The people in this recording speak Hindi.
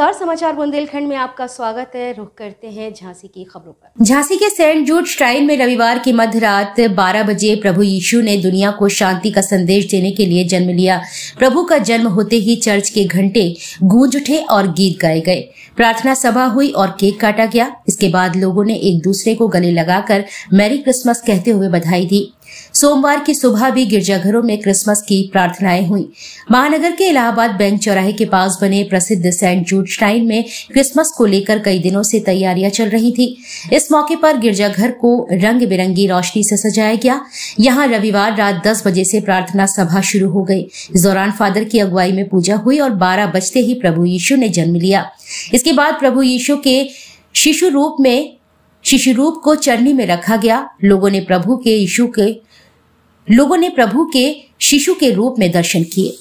समाचार बुंदेलखंड में आपका स्वागत है। रुख करते हैं झांसी की खबरों पर। झांसी के सेंट जूड श्राइन में रविवार की मध्य रात 12 बजे प्रभु यीशु ने दुनिया को शांति का संदेश देने के लिए जन्म लिया। प्रभु का जन्म होते ही चर्च के घंटे गूंज उठे और गीत गाए गए। प्रार्थना सभा हुई और केक काटा गया। इसके बाद लोगों ने एक दूसरे को गले लगाकर मैरी क्रिसमस कहते हुए बधाई दी। सोमवार की सुबह भी गिरजाघरों में क्रिसमस की प्रार्थनाएँ हुई। महानगर के इलाहाबाद बैंक चौराहे के पास बने प्रसिद्ध सेंट जूड श्राइन में क्रिसमस को लेकर कई दिनों से तैयारियाँ चल रही थी। इस मौके पर गिरजाघर को रंग बिरंगी रोशनी से सजाया गया। यहाँ रविवार रात 10 बजे से प्रार्थना सभा शुरू हो गई। इस दौरान फादर की अगुवाई में पूजा हुई और 12 बजते ही प्रभु यीशु ने जन्म लिया। इसके बाद प्रभु यीशु के शिशु रूप में शिशु रूप को चरनी में रखा गया। लोगों ने प्रभु के यीशु के लोगों ने प्रभु के शिशु के रूप में दर्शन किए।